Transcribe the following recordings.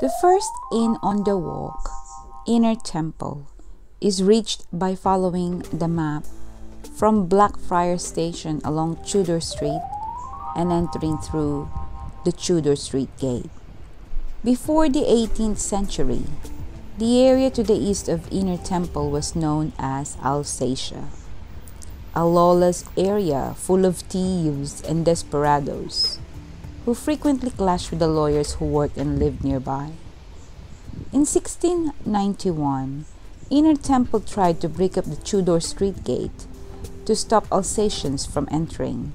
The first inn on the walk, Inner Temple, is reached by following the map from Blackfriars Station along Tudor Street and entering through the Tudor Street Gate. Before the 18th century, the area to the east of Inner Temple was known as Alsatia, a lawless area full of thieves and desperados who frequently clashed with the lawyers who worked and lived nearby. In 1691, Inner Temple tried to break up the Tudor Street Gate to stop Alsatians from entering.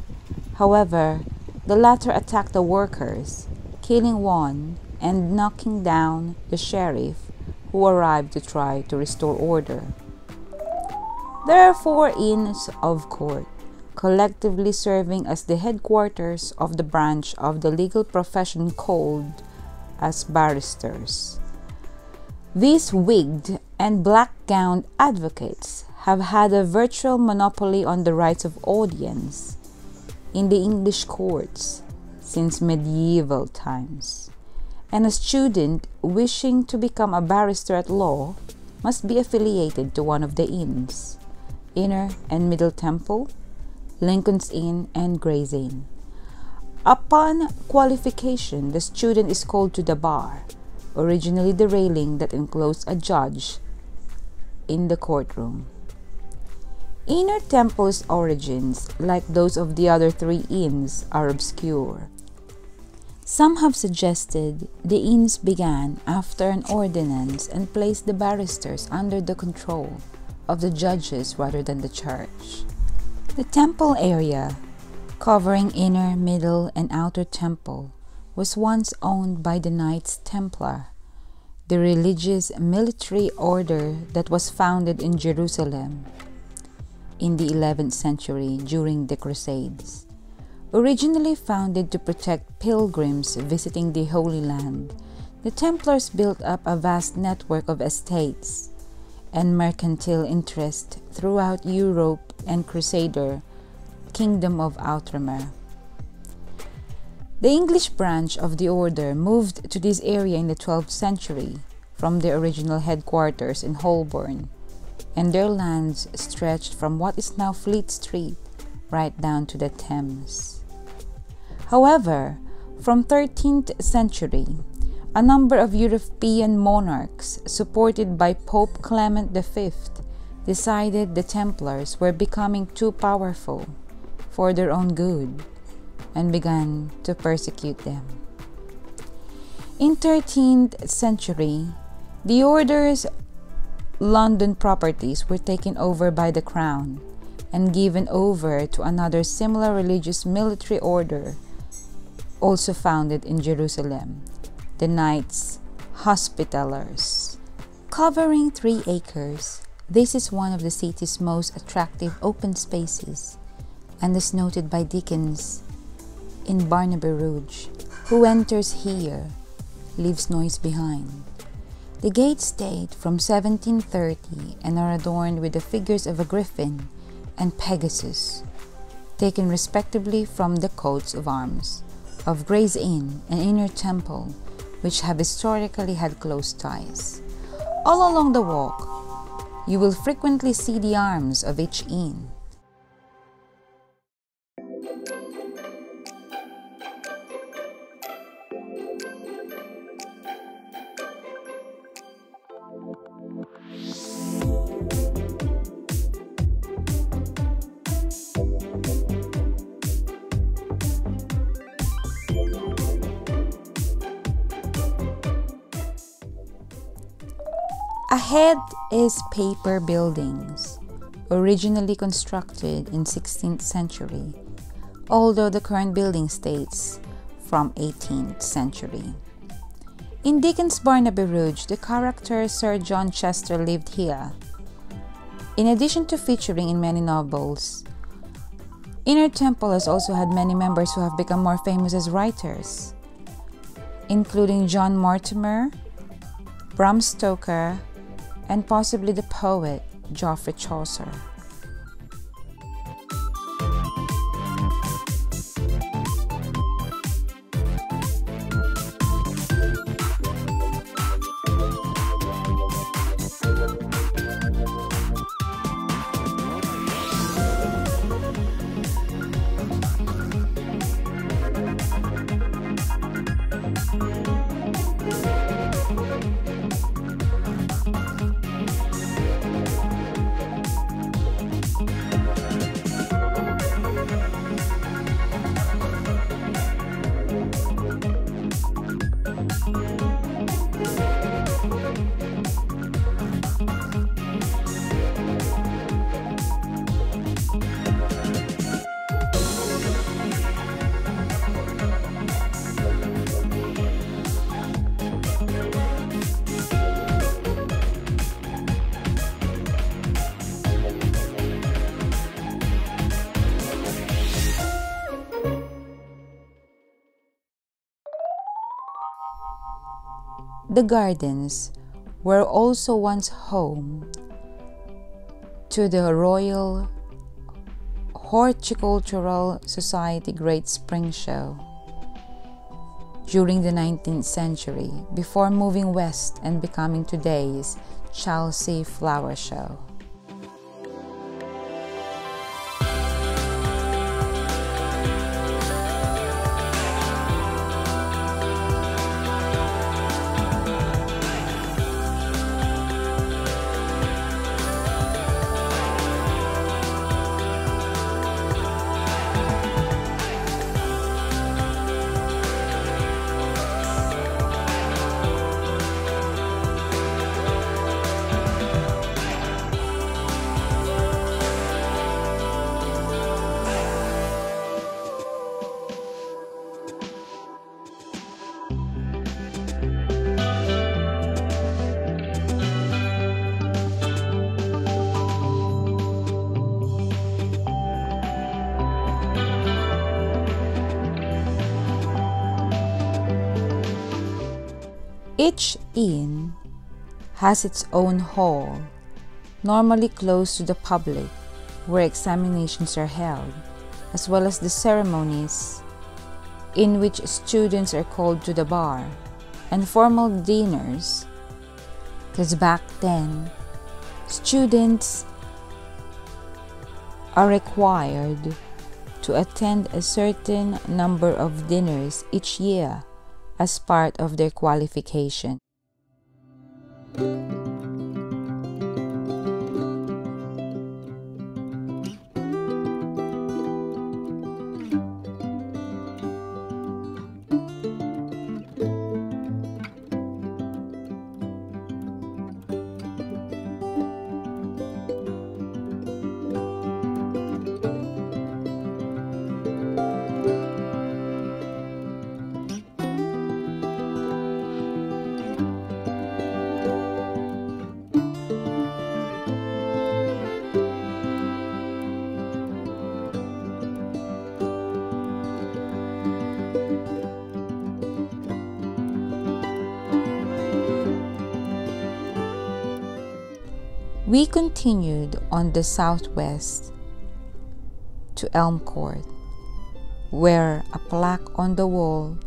However, the latter attacked the workers, killing one and knocking down the sheriff who arrived to try to restore order. There are four inns of court, collectively serving as the headquarters of the branch of the legal profession called as barristers. These wigged and black gowned advocates have had a virtual monopoly on the rights of audience in the English courts since medieval times. And a student wishing to become a barrister at law must be affiliated to one of the inns Inner and Middle Temple, Lincoln's Inn, and Gray's Inn. Upon qualification, the student is called to the bar, originally the railing that enclosed a judge in the courtroom. Inner Temple's origins, like those of the other three inns, are obscure. Some have suggested the inns began after an ordinance and placed the barristers under the control of the judges rather than the church. The temple area, covering inner, middle, and outer temple, was once owned by the Knights Templar, the religious military order that was founded in Jerusalem in the 11th century during the Crusades. Originally founded to protect pilgrims visiting the Holy Land, the Templars built up a vast network of estates and mercantile interest throughout Europe and Crusader Kingdom of Outremer. The English branch of the order moved to this area in the 12th century from their original headquarters in Holborn and their lands stretched from what is now Fleet Street right down to the Thames. However, from 13th century, a number of European monarchs supported by Pope Clement V decided the Templars were becoming too powerful for their own good and began to persecute them. In 13th century, the order's London properties were taken over by the crown and given over to another similar religious military order also founded in Jerusalem, the Knights Hospitallers. Covering three acres, this is one of the city's most attractive open spaces and is noted by Dickens in Barnaby Rudge. Who enters here leaves noise behind. The gates date from 1730 and are adorned with the figures of a griffin and Pegasus, taken respectively from the coats of arms of Gray's Inn and Inner Temple, which have historically had close ties. All along the walk, you will frequently see the arms of each inn Ahead is paper buildings, originally constructed in 16th century, although the current building states from 18th century. In Dickens' Barnaby Rudge, the character Sir John Chester lived here. In addition to featuring in many novels, Inner Temple has also had many members who have become more famous as writers, including John Mortimer, Bram Stoker, and possibly the poet Geoffrey Chaucer. The gardens were also once home to the Royal Horticultural Society Great Spring Show during the 19th century before moving west and becoming today's Chelsea Flower Show. Each inn has its own hall, normally closed to the public, where examinations are held, as well as the ceremonies in which students are called to the bar, and formal dinners. Because back then, students are required to attend a certain number of dinners each year as part of their qualification. We continued on the southwest to Elm Court, where a plaque on the wall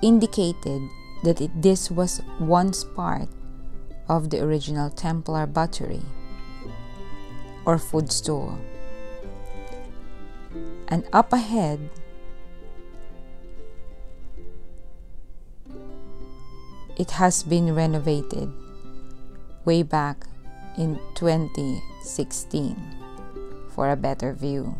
indicated that it, this was once part of the original Templar buttery or food store. And up ahead, it has been renovated way back in 2016 for a better view.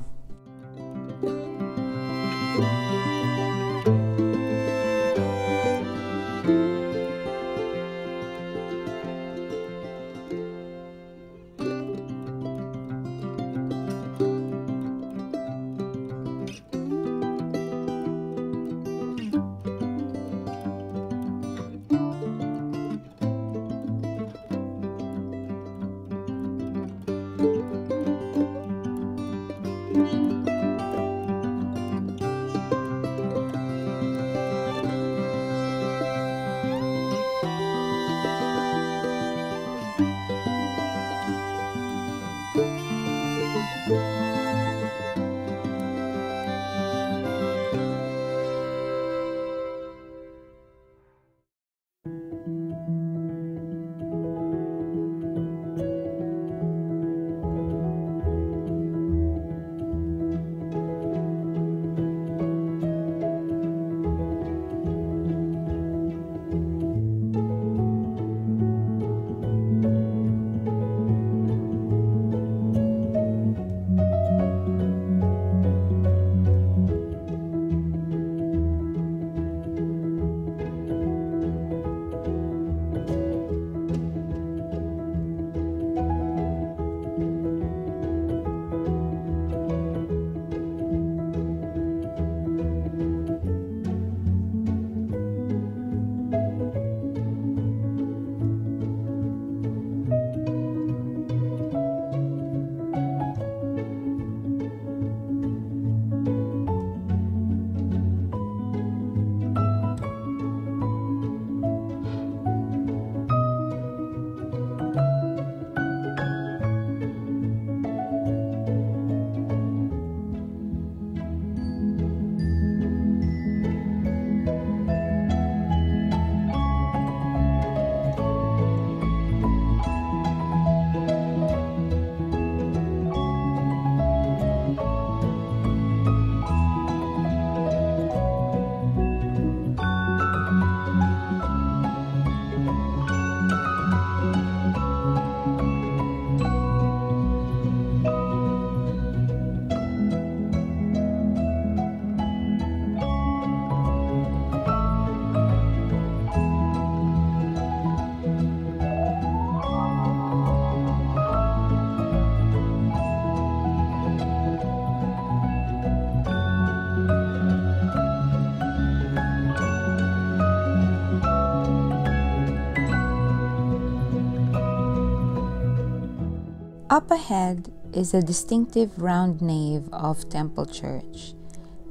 Up ahead is a distinctive round nave of Temple Church.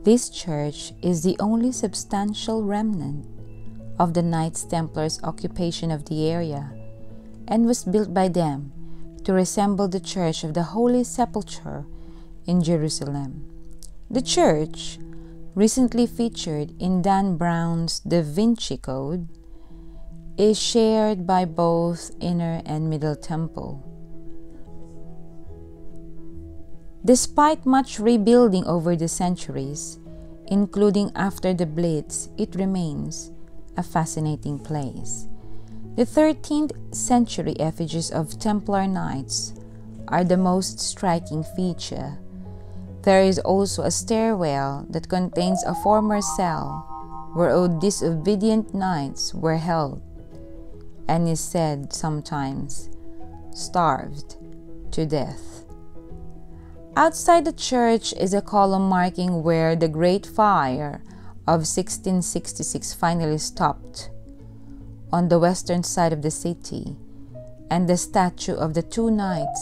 This church is the only substantial remnant of the Knights Templars' occupation of the area and was built by them to resemble the Church of the Holy Sepulchre in Jerusalem. The church, recently featured in Dan Brown's Da Vinci Code, is shared by both Inner and Middle Temple. Despite much rebuilding over the centuries, including after the Blitz, it remains a fascinating place. The 13th century effigies of Templar knights are the most striking feature. There is also a stairwell that contains a former cell where disobedient knights were held and is said sometimes starved to death. Outside the church is a column marking where the Great Fire of 1666 finally stopped on the western side of the city, and the statue of the two knights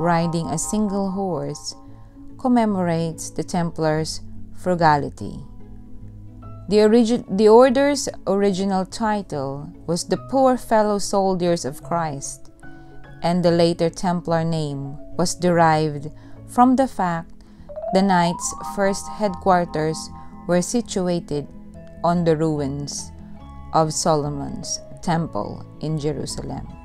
riding a single horse commemorates the Templars' frugality. The, origi- the order's original title was the Poor Fellow Soldiers of Christ, and the later Templar name was derived from the fact the Knights' first headquarters were situated on the ruins of Solomon's temple in Jerusalem.